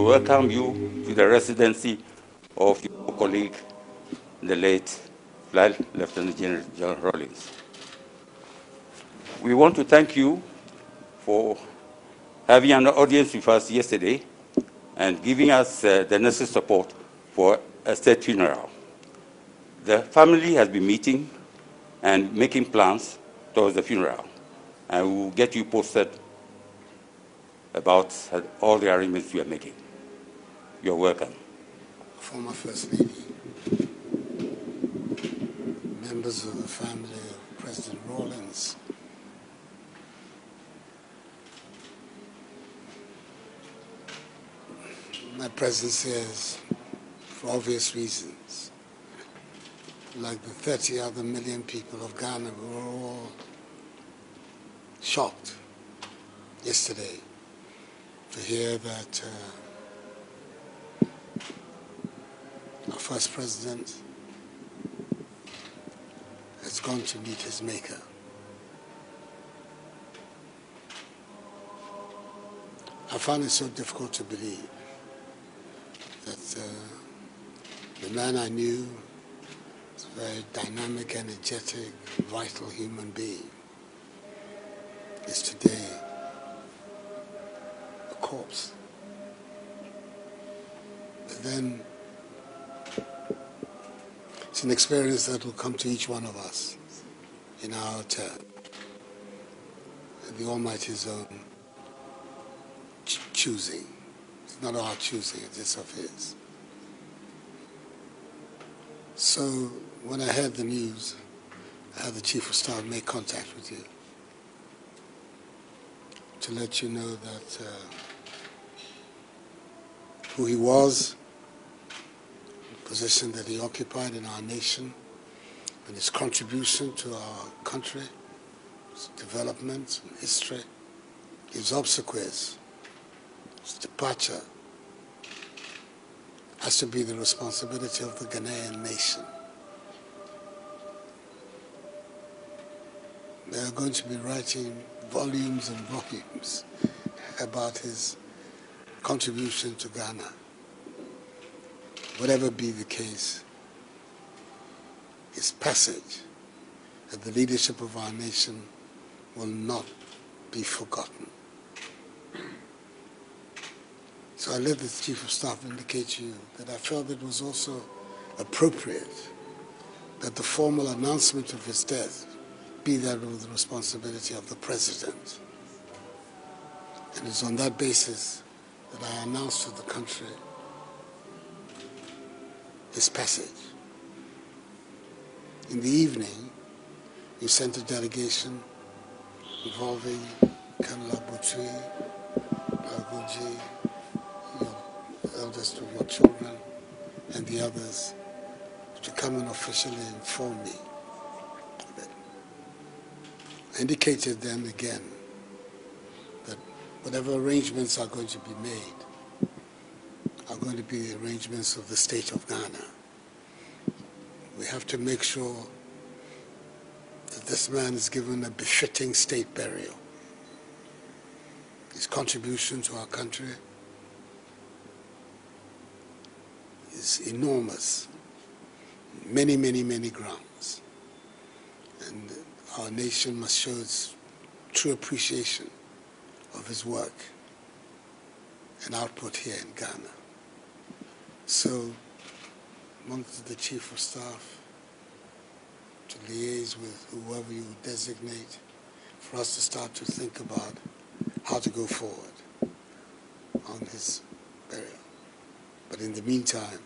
we welcome you to the residency of your colleague, the late Flight Lieutenant Jerry John Rawlings. We want to thank you for having an audience with us yesterday and giving us uh, the necessary support for a state funeral. The family has been meeting and making plans towards the funeral, and we will get you posted about uh, all the arrangements we are making. You're welcome. Former First Lady, members of the family of President Rawlings, my presence here is for obvious reasons. Like the 30 other million people of Ghana, we were all shocked yesterday to hear that uh, our first president has gone to meet his maker. I find it so difficult to believe that uh, the man I knew a very dynamic, energetic, vital human being is today a corpse. But then it's an experience that will come to each one of us in our turn. The Almighty's own ch- choosing. It's not our choosing, it is of His. So when I heard the news, I had the Chief of Staff make contact with you to let you know that uh, who he was, position that he occupied in our nation, and his contribution to our country, development and history, his obsequies, his departure, has to be the responsibility of the Ghanaian nation. They are going to be writing volumes and volumes about his contribution to Ghana. Whatever be the case, his passage at the leadership of our nation will not be forgotten. So I let the Chief of Staff indicate to you that I felt it was also appropriate that the formal announcement of his death be that of the responsibility of the President. And it's on that basis that I announced to the country his passage. In the evening, you sent a delegation involving Colonel Abutui, Aguji, your eldest of your children, and the others to come and officially inform me. I indicated then again that whatever arrangements are going to be made going to be the arrangements of the state of Ghana. We have to make sure that this man is given a befitting state burial. His contribution to our country is enormous, many, many, many grounds. And our nation must show its true appreciation of his work and output here in Ghana. So, wanted the Chief of Staff to liaise with whoever you designate for us to start to think about how to go forward on his burial. But in the meantime,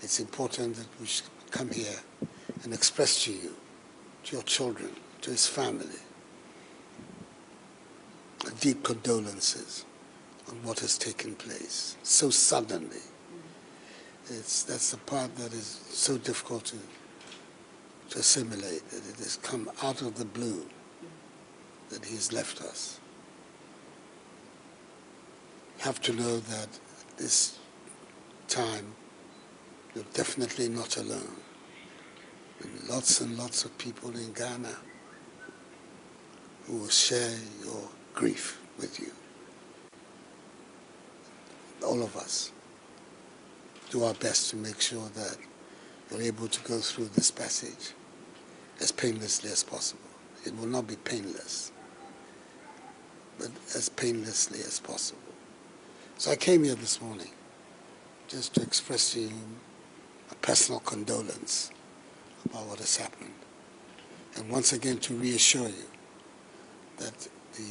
it's important that we should come here and express to you, to your children, to his family, deep condolences on what has taken place so suddenly. It's, that's the part that is so difficult to, to assimilate, that it has come out of the blue that he has left us. You have to know that at this time you're definitely not alone. And lots and lots of people in Ghana who will share your grief with you. all of us do our best to make sure that you're able to go through this passage as painlessly as possible. It will not be painless, but as painlessly as possible. So I came here this morning just to express to you a personal condolence about what has happened. And once again to reassure you that the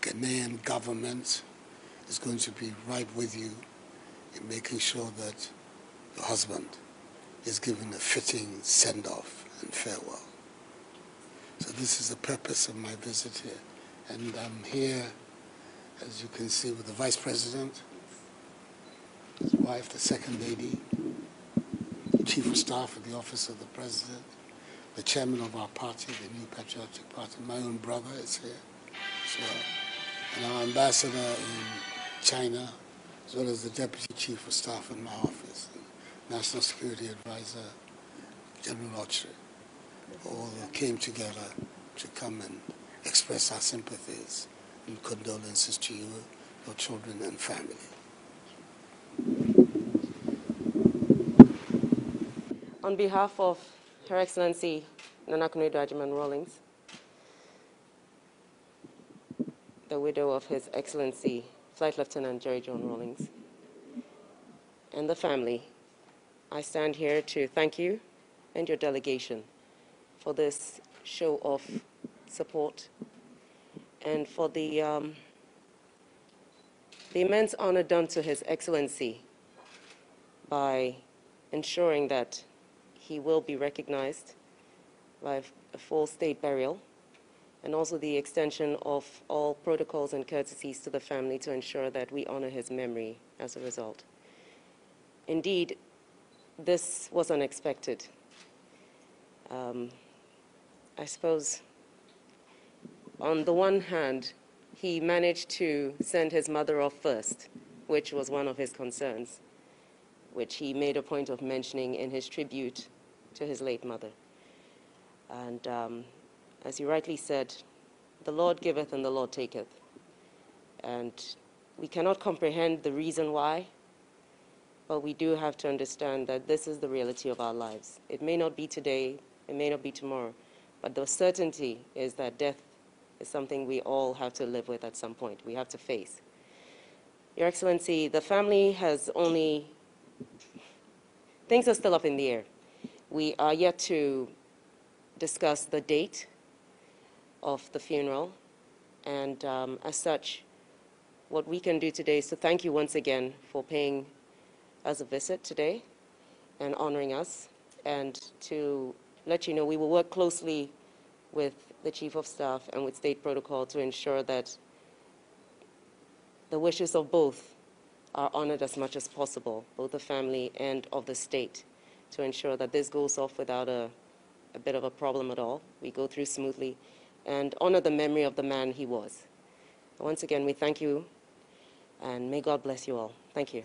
Ghanaian government is going to be right with you in making sure that your husband is given a fitting send-off and farewell. So this is the purpose of my visit here. And I'm here, as you can see, with the Vice President, his wife, the Second Lady, Chief of Staff of the Office of the President, the Chairman of our party, the New Patriotic Party, my own brother is here as well, and our Ambassador in China, as well as the Deputy Chief of Staff in my office, National Security Advisor, General Autry, all came together to come and express our sympathies and condolences to you, your children and family. On behalf of Her Excellency Nana Konadu Agyeman Rawlings, the widow of His Excellency Flight Lieutenant Jerry John Rawlings, and the family, I stand here to thank you and your delegation for this show of support and for the, um, the immense honor done to His Excellency by ensuring that he will be recognized by a full state burial, and also the extension of all protocols and courtesies to the family to ensure that we honor his memory as a result. Indeed, this was unexpected. Um, I suppose, on the one hand, he managed to send his mother off first, which was one of his concerns, which he made a point of mentioning in his tribute to his late mother. And um, as you rightly said, the Lord giveth and the Lord taketh. And we cannot comprehend the reason why, but we do have to understand that this is the reality of our lives. It may not be today, it may not be tomorrow, but the certainty is that death is something we all have to live with at some point. We have to face. Your Excellency, the family has only, things are still up in the air. We are yet to discuss the date of the funeral, and um, as such, what we can do today is to thank you once again for paying us a visit today and honoring us, and to let you know we will work closely with the Chief of Staff and with State Protocol to ensure that the wishes of both are honored as much as possible, both the family and of the state to ensure that this goes off without a, a bit of a problem at all. We go through smoothly and honor the memory of the man he was. Once again, we thank you and may God bless you all. Thank you.